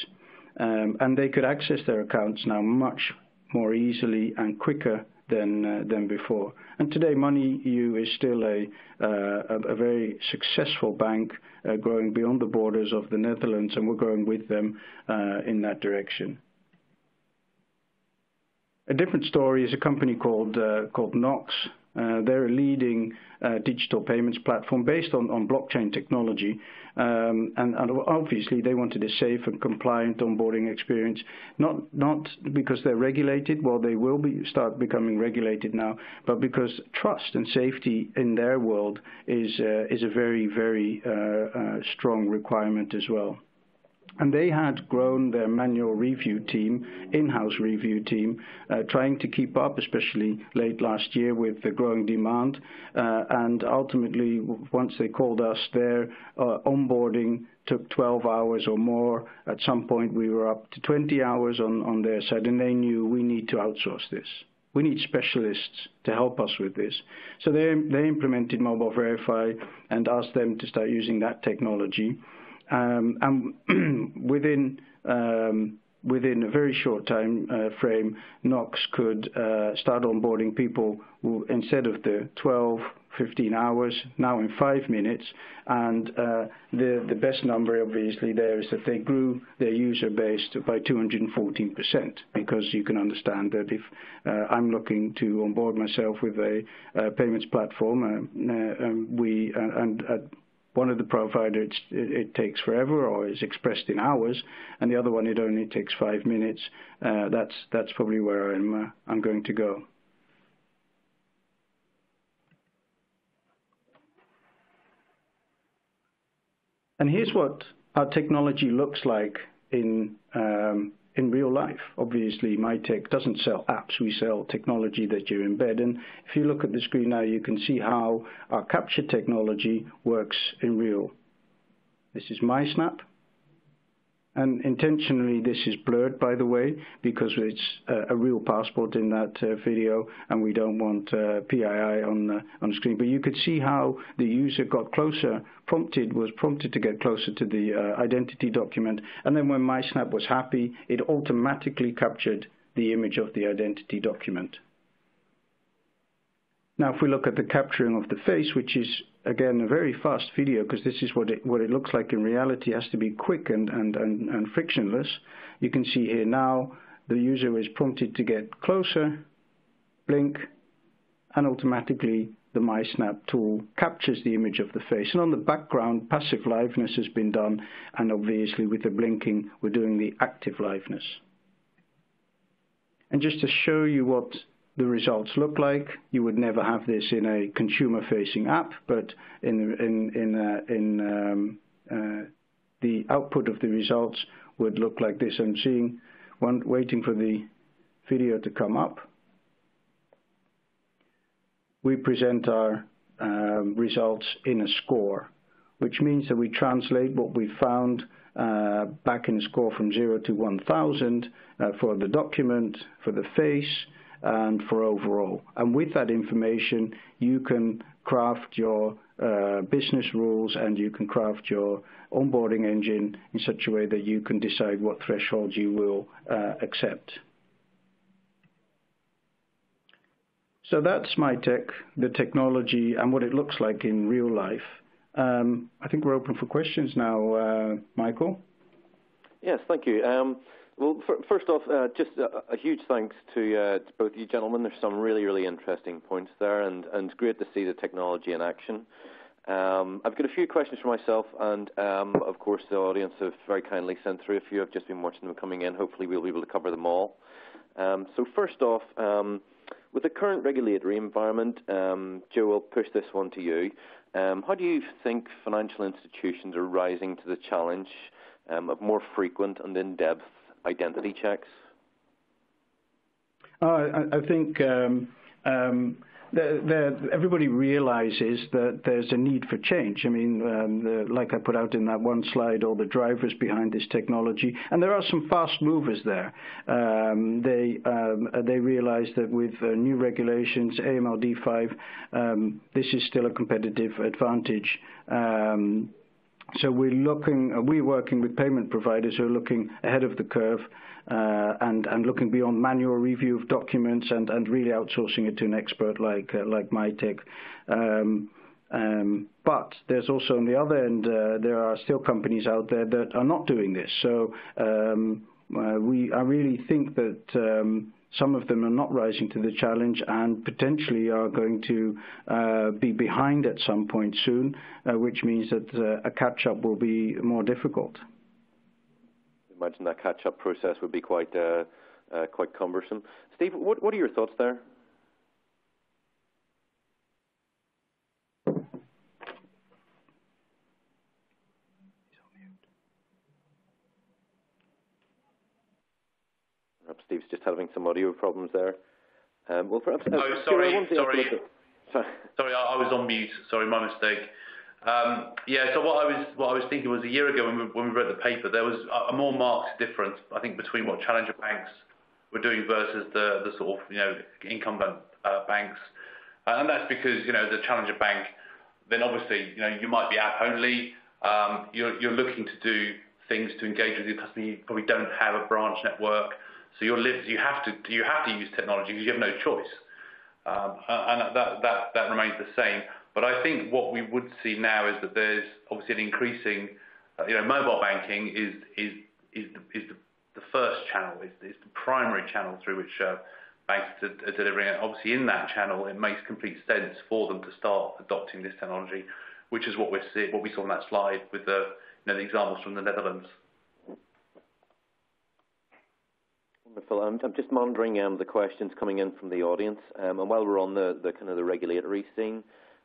Um, and they could access their accounts now much more easily and quicker than uh, than before. And today, Moneyou is still a uh, a, very successful bank, uh, growing beyond the borders of the Netherlands, and we're growing with them uh, in that direction. A different story is a company called uh, called Knox. Uh, they're a leading uh, digital payments platform based on, on blockchain technology. Um, and, and, obviously they wanted a safe and compliant onboarding experience, not, not because they're regulated, well they will be, start becoming regulated now, but because trust and safety in their world is, uh, is a very, very uh, uh, strong requirement as well. And they had grown their manual review team, in-house review team, uh, trying to keep up, especially late last year with the growing demand. Uh, and ultimately, once they called us, their uh, onboarding took 12 hours or more. At some point, we were up to 20 hours on, on their side, and they knew we need to outsource this. We need specialists to help us with this. So they, they implemented Mobile Verify and asked them to start using that technology. Um, and (clears throat) within um, within a very short time uh, frame, Knox could uh, start onboarding people who, instead of the 12, 15 hours, now in five minutes. And uh, the, the best number, obviously, there is that they grew their user base by 214%, because you can understand that if I'm looking to onboard myself with a payments platform, um, we and one of the providers, it, it, takes forever or is expressed in hours, and the other one, it only takes five minutes. Uh, that's, that's probably where I'm, uh, I'm going to go. And here's what our technology looks like in um, in real life. Obviously, Mitek doesn't sell apps. We sell technology that you embed. And if you look at the screen now, you can see how our capture technology works in real. This is MiSnap. And intentionally, this is blurred, by the way, because it's a, a real passport in that uh, video, and we don't want uh, PII on the, on screen. But you could see how the user got closer, prompted, was prompted to get closer to the uh, identity document. And then when MiSnap was happy, it automatically captured the image of the identity document. Now, if we look at the capturing of the face, which is again a very fast video, because this is what it what it looks like in reality, it has to be quick and, and, and, and frictionless. You can see here now the user is prompted to get closer, blink, and automatically the MiSnap tool captures the image of the face. And on the background, passive liveness has been done, and obviously with the blinking, we're doing the active liveness. And just to show you what the results look like. You would never have this in a consumer-facing app, but in in in uh, in um, uh, the output of the results would look like this. I'm seeing one waiting for the video to come up. We present our um, results in a score, which means that we translate what we found uh, back in a score from 0 to 1000 uh, for the document, for the face, and for overall. And with that information, you can craft your uh, business rules and you can craft your onboarding engine in such a way that you can decide what thresholds you will uh, accept. So that's Mitek, the technology, and what it looks like in real life. Um, I think we're open for questions now, uh, Michael. Yes, thank you. Um, well, first off, uh, just a, a, huge thanks to, uh, to, both you gentlemen. There's some really, really interesting points there, and, and great to see the technology in action. Um, I've got a few questions for myself, and um, of course, the audience have very kindly sent through a few. I've just been watching them coming in. Hopefully, we'll be able to cover them all. Um, so, first off, um, with the current regulatory environment, um, Joe, I'll push this one to you. Um, how do you think financial institutions are rising to the challenge of more frequent and in-depth identity checks? Uh, I, I, think um, um, the, the, everybody realizes that there's a need for change. I mean, um, the, like I put out in that one slide, all the drivers behind this technology, and there are some fast movers there. Um, they um, they realize that with uh, new regulations, AMLD5, um, this is still a competitive advantage. So we're looking, uh, we're working with payment providers who are looking ahead of the curve uh, and, looking beyond manual review of documents and, really outsourcing it to an expert like, uh, Mitek. Um, um, but there's also on the other end, there are still companies out there that are not doing this. So um, we, I really think that some of them are not rising to the challenge and potentially are going to uh, be behind at some point soon, uh, which means that uh, a catch-up will be more difficult. Imagine that catch-up process would be quite uh, uh, quite cumbersome. Steve, what, what are your thoughts there? Having some audio problems there. Um, well, perhaps. Oh, sorry, sorry. Sorry, I was on mute. Sorry, my mistake. Um, yeah, so what I was what I was thinking was a year ago when we, when we read the paper, there was a, a more marked difference, I think, between what challenger banks were doing versus the the sort of you know incumbent uh, banks, uh, and that's because you know the challenger bank, then obviously you know you might be app only, um, you're you're looking to do things to engage with your customer. You probably don't have a branch network, so you're live, you have to you have to use technology because you have no choice, um, and that remains the same. But I think what we would see now is that there's obviously an increasing, uh, you know, mobile banking is the, first channel, is, the primary channel through which uh, banks are, delivering. Obviously, in that channel, it makes complete sense for them to start adopting this technology, which is what we see, what we saw on that slide with the examples from the Netherlands. Wonderful. I'm, I'm just monitoring um, the questions coming in from the audience, um, and while we're on the, the kind of the regulatory scene.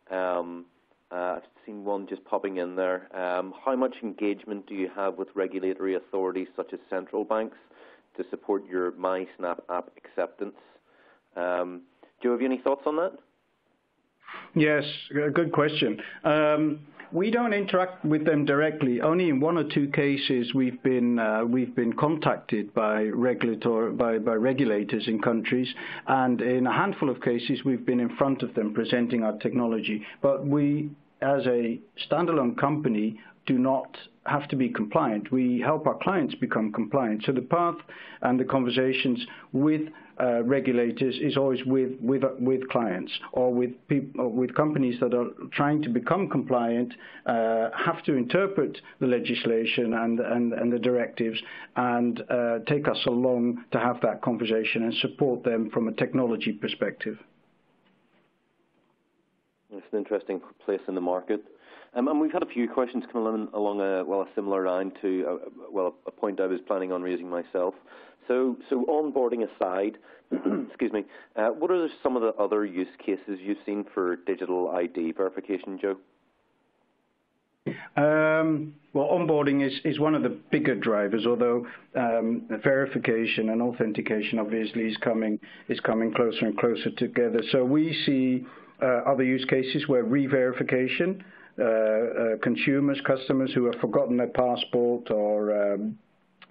Um, uh, I've seen one just popping in there. Um, how much engagement do you have with regulatory authorities such as central banks to support your MiSnap app acceptance? Um, do you have any thoughts on that? Yes, good question. Um, we don't interact with them directly. Only in one or two cases we've been uh, we've been contacted by regulator by, by regulators in countries, and in a handful of cases we've been in front of them presenting our technology. But we, as a standalone company, do not have to be compliant. We help our clients become compliant. So the path and the conversations with uh, regulators is always with with with clients or with people with companies that are trying to become compliant uh, have to interpret the legislation and and, and the directives and uh, take us along to have that conversation and support them from a technology perspective. It's an interesting place in the market. Um, and we've had a few questions come along, along a, well, a similar line to, uh, well, a point I was planning on raising myself. So, so onboarding aside, (clears throat) excuse me, uh, what are some of the other use cases you've seen for digital ID verification, Joe? Um, well, onboarding is, is one of the bigger drivers, although um, verification and authentication obviously is coming is coming closer and closer together. So we see uh, other use cases where re-verification, uh, uh, consumers, customers who have forgotten their passport or um,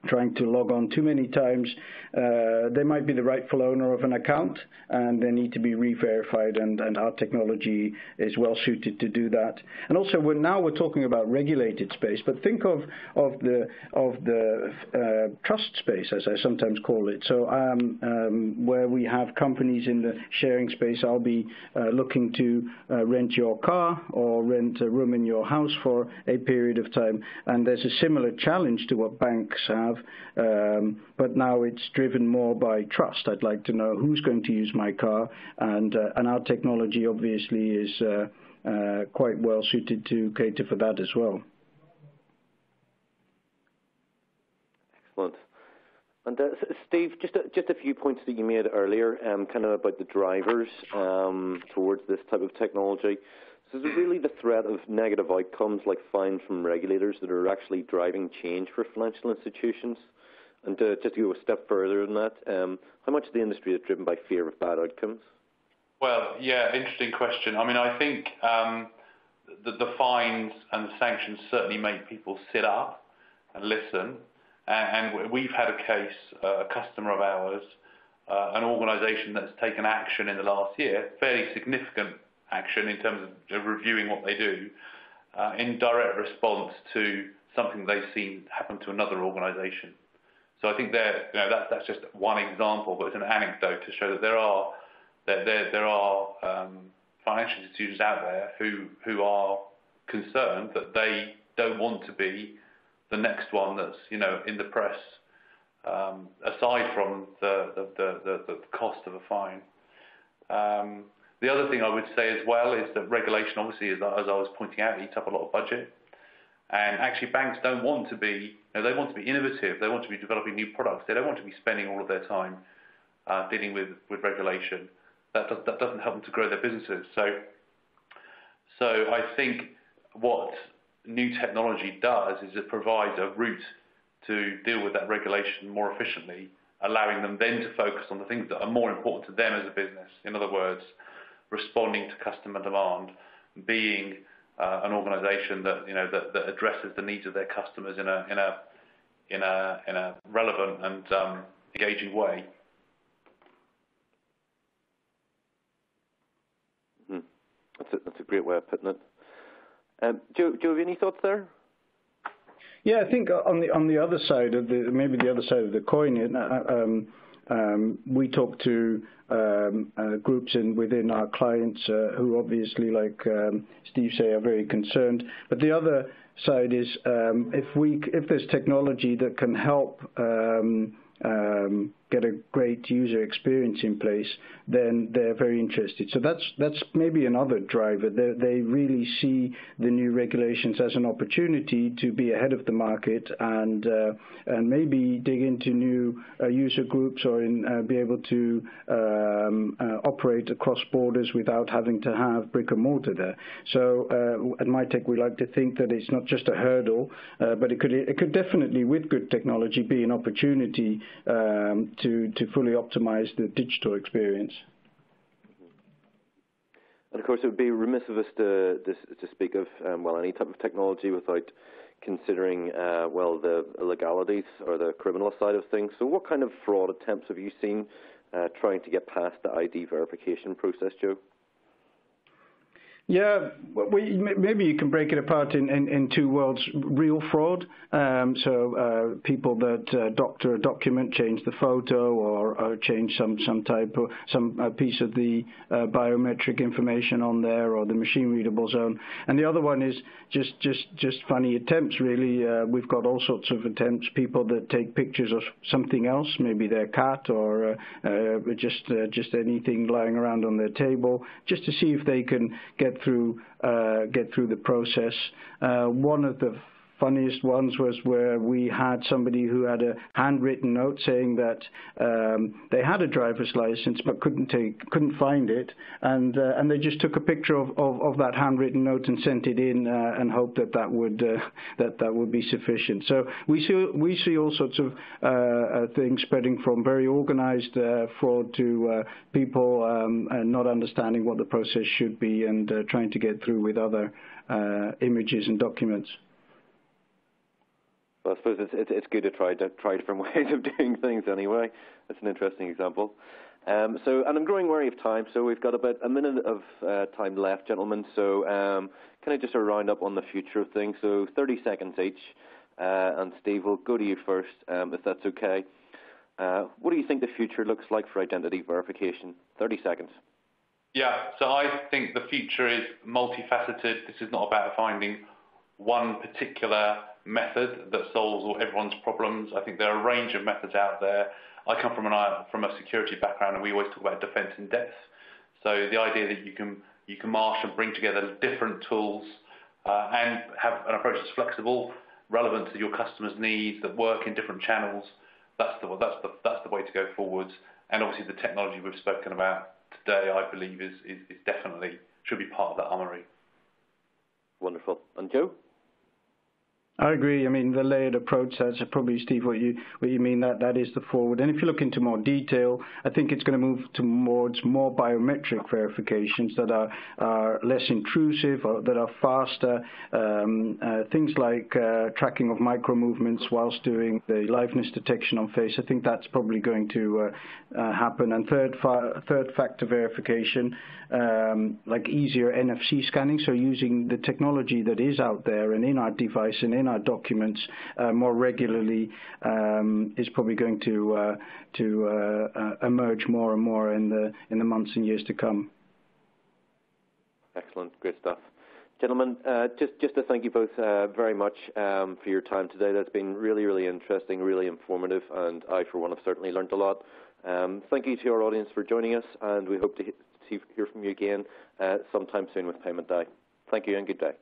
trying to log on too many times, uh, they might be the rightful owner of an account and they need to be re-verified and, and our technology is well suited to do that. And also we're, now we're talking about regulated space, but think of, of the, of the uh, trust space as I sometimes call it. So um, um, where we have companies in the sharing space, I'll be uh, looking to uh, rent your car or rent a room in your house for a period of time. And there's a similar challenge to what banks have have, um, but now it's driven more by trust. I'd like to know who's going to use my car, and uh, and our technology obviously is uh, uh, quite well suited to cater for that as well. Excellent. And uh, Steve, just a, just a few points that you made earlier, um, kind of about the drivers um, towards this type of technology. So is it really the threat of negative outcomes like fines from regulators that are actually driving change for financial institutions? And uh, just to go a step further than that, um, how much of the industry is driven by fear of bad outcomes? Well, yeah, interesting question. I mean, I think um, the, the, fines and the sanctions certainly make people sit up and listen. And, and we've had a case, uh, a customer of ours, uh, an organisation that's taken action in the last year, fairly significant action in terms of reviewing what they do uh, in direct response to something they've seen happen to another organisation. So I think you know, that, that's just one example, but it's an anecdote to show that there are there there, there are um, financial institutions out there who who are concerned that they don't want to be the next one that's you know in the press. Um, aside from the the, the, the, the cost of a fine. Um, the other thing I would say as well is that regulation, obviously, as I was pointing out, eats up a lot of budget. And actually, banks don't want to be, you know, they want to be innovative. They want to be developing new products. They don't want to be spending all of their time uh, dealing with, with regulation. That, does, that doesn't help them to grow their businesses. So, so I think what new technology does is it provides a route to deal with that regulation more efficiently allowing them then to focus on the things that are more important to them as a business. In other words, responding to customer demand, being uh, an organisation that you know that, that, addresses the needs of their customers in a in a in a in a relevant and um, engaging way. Mm. That's a, that's a great way of putting it. Um, Joe, Joe, have any thoughts there? Yeah, I think on the on the other side of the maybe the other side of the coin, uh, um, um, we talk to um, uh, groups in, within our clients uh, who obviously, like um, Steve say, are very concerned. But the other side is um, if we if there's technology that can help um, um, get a great user experience in place, then they're very interested. So that's that's maybe another driver. They, they really see the new regulations as an opportunity to be ahead of the market and uh, and maybe dig into new uh, user groups or in, uh, be able to um, uh, operate across borders without having to have brick and mortar there. So uh, at Mitek we like to think that it's not just a hurdle, uh, but it could it could definitely with good technology be an opportunity um, to, to fully optimize the digital experience. And of course, it would be remiss of us to, to, to speak of, um, well, any type of technology without considering, uh, well, the illegalities or the criminal side of things. So what kind of fraud attempts have you seen uh, trying to get past the ID verification process, Joe? Yeah, maybe you can break it apart in, two worlds. Real fraud, um, so uh, people that uh, doctor a document, change the photo, or, change some type of some uh, piece of the biometric information on there, or the machine readable zone. And the other one is just funny attempts. Really, we've got all sorts of attempts. People that take pictures of something else, maybe their cat, or just just anything lying around on their table, just to see if they can get through uh, get through the process. Uh, one of the funniest ones was where we had somebody who had a handwritten note saying that um, they had a driver's license but couldn't take couldn't find it, and uh, and they just took a picture of, of, of, that handwritten note and sent it in uh, and hoped that that would uh, that that would be sufficient. So we see we see all sorts of uh, uh, things spreading from very organised uh, fraud to people um, not understanding what the process should be and trying to get through with other images and documents. Well, I suppose it's, it's, it's good to try to try different (laughs) ways of doing things anyway. That's an interesting example. Um, so, and I'm growing wary of time, so we've got about a minute of uh, time left, gentlemen. So, um, can I just sort of round up on the future of things? So, 30 seconds each. Uh, and Steve, we'll go to you first, um, if that's okay. Uh, what do you think the future looks like for identity verification? 30 seconds. Yeah, so I think the future is multifaceted. This is not about finding one particular method that solves all everyone's problems. I think there are a range of methods out there. I come from an from a security background, and we always talk about defence in depth. So the idea that you can you can marsh and bring together different tools uh, and have an approach that's flexible, relevant to your customers' needs, that work in different channels. That's the that's the that's the way to go forwards. And obviously, the technology we've spoken about today, I believe, is is, is definitely should be part of that armory. Wonderful. And Joe. I agree. I mean, the layered approach, that's probably, Steve, what you what you mean, that that is the forward. And if you look into more detail, I think it's going to move towards more biometric verifications that are are less intrusive, or that are faster. Um, uh, things like uh, tracking of micro movements whilst doing the liveness detection on face. I think that's probably going to uh, uh happen. And third fa third factor verification, um, like easier NFC scanning, so using the technology that is out there and in our device and in in our documents uh, more regularly um, is probably going to uh, to uh, emerge more and more in the in the months and years to come. Excellent, great stuff. Gentlemen, uh, just, just to thank you both uh, very much um, for your time today. That's been really, really interesting, really informative, and I, for one, have certainly learned a lot. Um, thank you to our audience for joining us, and we hope to hear from you again uh, sometime soon with Payment Day. Thank you and good day.